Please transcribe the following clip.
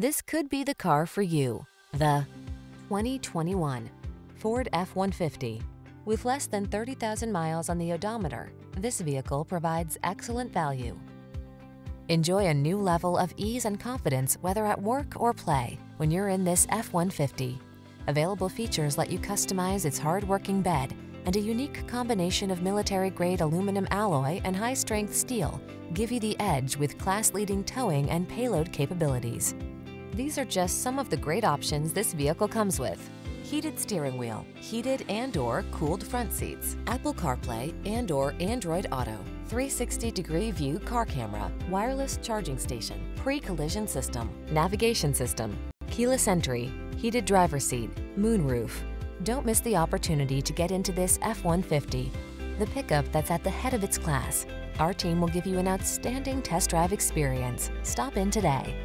This could be the car for you. The 2021 Ford F-150. With less than 30,000 miles on the odometer, this vehicle provides excellent value. Enjoy a new level of ease and confidence whether at work or play when you're in this F-150. Available features let you customize its hard-working bed and a unique combination of military-grade aluminum alloy and high-strength steel give you the edge with class-leading towing and payload capabilities. These are just some of the great options this vehicle comes with. Heated steering wheel, heated and or cooled front seats, Apple CarPlay and or Android Auto, 360-degree view car camera, wireless charging station, pre-collision system, navigation system, keyless entry, heated driver seat, moonroof. Don't miss the opportunity to get into this F-150, the pickup that's at the head of its class. Our team will give you an outstanding test drive experience. Stop in today.